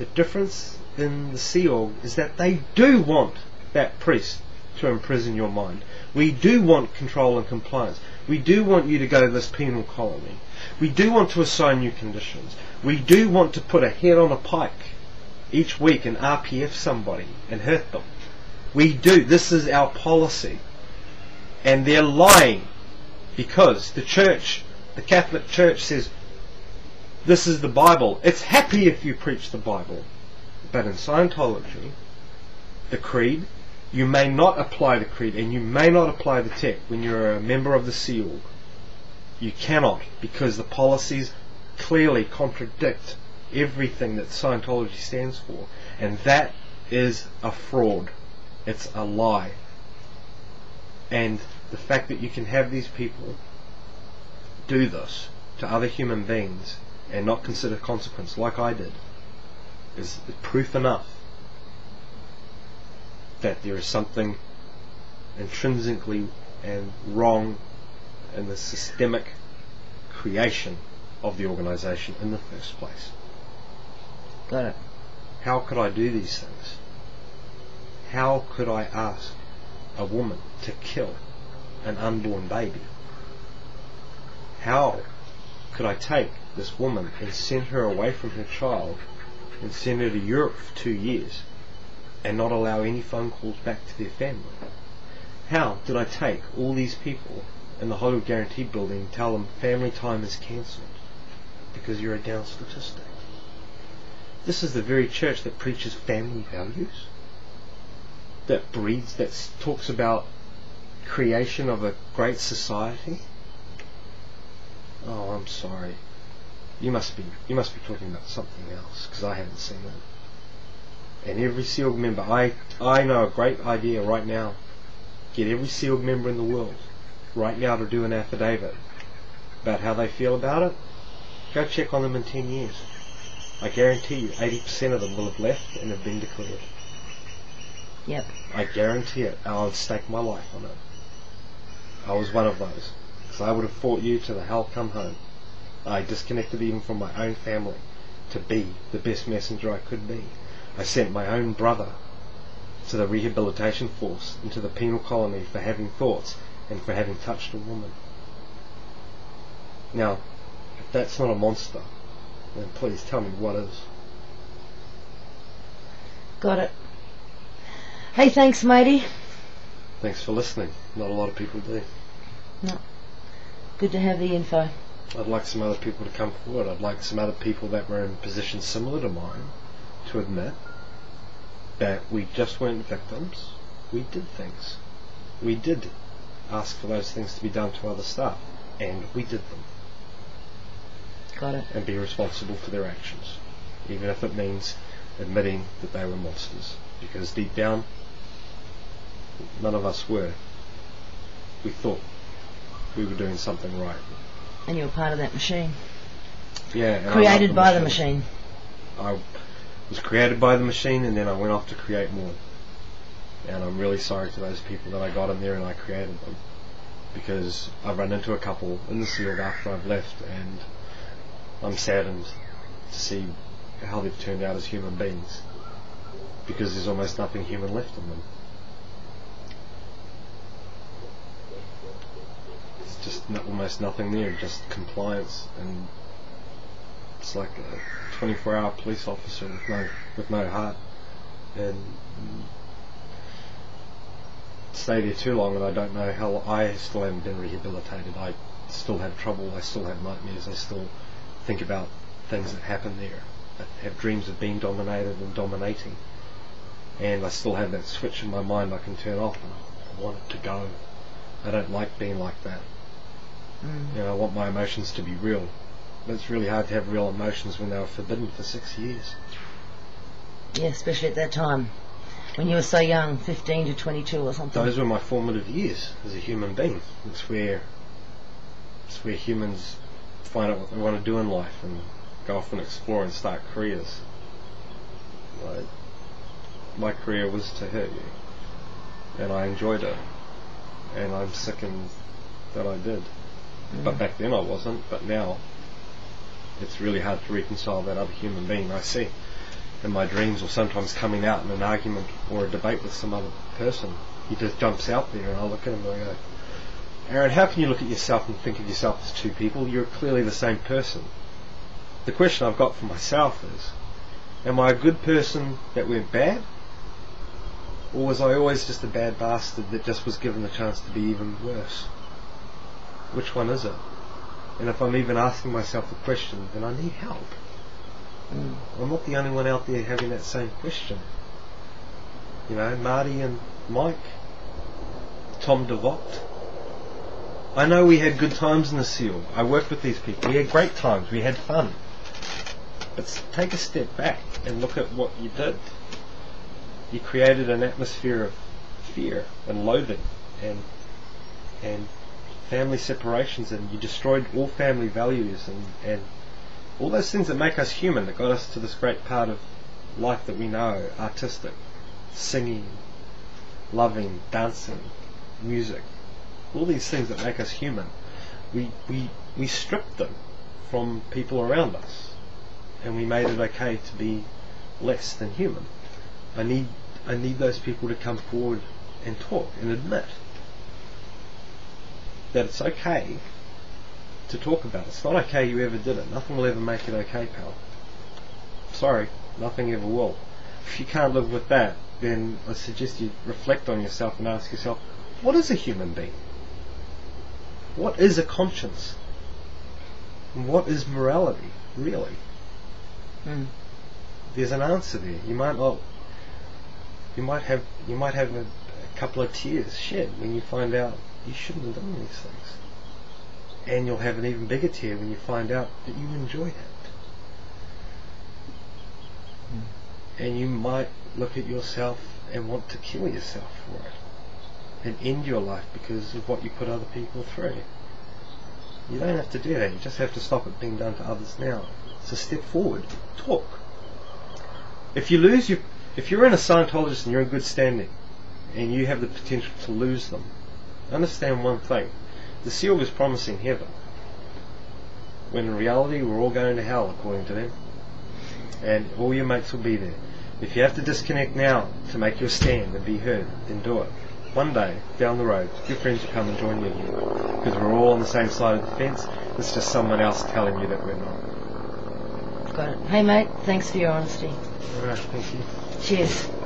The difference in the Sea Org is that they do want that priest to imprison your mind. We do want control and compliance. We do want you to go to this penal colony. We do want to assign you conditions. We do want to put a head on a pike each week and RPF somebody and hurt them. We do. This is our policy. And they're lying because the church, the Catholic Church says, this is the Bible. It's happy if you preach the Bible. But in Scientology, the creed, you may not apply the creed and you may not apply the tech when you're a member of the Sea Org. You cannot because the policies clearly contradict everything that Scientology stands for. And that is a fraud. It's a lie. And the fact that you can have these people do this to other human beings and not consider consequence like I did is proof enough that there is something intrinsically and wrong in the systemic creation of the organization in the first place. Got it. How could I do these things? How could I ask a woman to kill an unborn baby? How could I take this woman and send her away from her child and send her to Europe for two years and not allow any phone calls back to their family? How did I take all these people in the Hollywood Guaranty building and tell them family time is cancelled because you're a down statistic? This is the very church that preaches family values, that breeds, that talks about creation of a great society. Oh, I'm sorry. You must be you must be talking about something else because I haven't seen it. And every Sea Org member, I I know a great idea right now. Get every Sea Org member in the world right now to do an affidavit about how they feel about it. Go check on them in ten years. I guarantee you, 80% of them will have left and have been declared. Yep. I guarantee it. I'll stake my life on it. I was one of those. Because I would have fought you to the hell come home. I disconnected even from my own family to be the best messenger I could be. I sent my own brother to the rehabilitation force into the penal colony for having thoughts and for having touched a woman. Now, if that's not a monster, then please tell me what is. Got it. Hey, thanks, matey. Thanks for listening. Not a lot of people do. No. Good to have the info. I'd like some other people to come forward. I'd like some other people that were in positions similar to mine to admit that we just weren't victims. We did things. We did ask for those things to be done to other staff, and we did them. Got it. And be responsible for their actions, even if it means admitting that they were monsters. Because deep down, none of us were. We thought we were doing something right. And you were part of that machine. Yeah. Created loved by the machine. I was created by the machine and then I went off to create more. And I'm really sorry to those people that I got in there and I created them. Because I've run into a couple in the field after I've left and I'm saddened to see how they've turned out as human beings. Because there's almost nothing human left in them. Just no, almost nothing there, just compliance and it's like a 24 hour police officer with no with no heart. And stay there too long and I don't know how I still haven't been rehabilitated. I still have trouble. I still have nightmares. I still think about things that happen there. I have dreams of being dominated and dominating. And I still have that switch in my mind I can turn off and I want it to go. I don't like being like that. You know I want my emotions to be real but it's really hard to have real emotions when they were forbidden for six years. Yeah, especially at that time. When you were so young, 15 to 22 or something. Those were my formative years as a human being. It's where it's where humans find out what they want to do in life and go off and explore and start careers. Like, my career was to hurt you, and I enjoyed it, and I'm sickened that I did. But back then I wasn't. But now it's really hard to reconcile that other human being I see. in my dreams or sometimes coming out in an argument or a debate with some other person. He just jumps out there and I look at him and I go, Aaron, how can you look at yourself and think of yourself as two people? You're clearly the same person. The question I've got for myself is, am I a good person that went bad? Or was I always just a bad bastard that just was given the chance to be even worse? Which one is it? And if I'm even asking myself the question, then I need help. Mm. I'm not the only one out there having that same question. You know, Marty and Mike, Tom DeVocht. I know we had good times in the Sea Org. I worked with these people. We had great times. We had fun. But take a step back and look at what you did. You created an atmosphere of fear and loathing and and family separations and you destroyed all family values and, and all those things that make us human that got us to this great part of life that we know artistic singing loving dancing music all these things that make us human. We we we stripped them from people around us and we made it okay to be less than human. I need i need those people to come forward and talk and admit that it's okay to talk about. It's not okay you ever did it. Nothing will ever make it okay, pal. Sorry, nothing ever will. If you can't live with that, then I suggest you reflect on yourself and ask yourself, what is a human being? What is a conscience? And what is morality, really? Mm. There's an answer there. You might not. You might have. You might have a, a couple of tears shed when you find out you shouldn't have done these things. And you'll have an even bigger tear when you find out that you enjoyed it. Hmm. And you might look at yourself and want to kill yourself for it. And end your life because of what you put other people through. You don't have to do that. You just have to stop it being done to others now. So step forward. Talk. If you lose your, if you're in a Scientologist and you're in good standing, and you have the potential to lose them, understand one thing. The Sea Org is promising heaven. When in reality we're all going to hell according to them. And all your mates will be there. If you have to disconnect now to make your stand and be heard, then do it. One day, down the road, your friends will come and join you again. Because we're all on the same side of the fence. It's just someone else telling you that we're not. Got it. Hey, mate, thanks for your honesty. Alright, thank you. Cheers.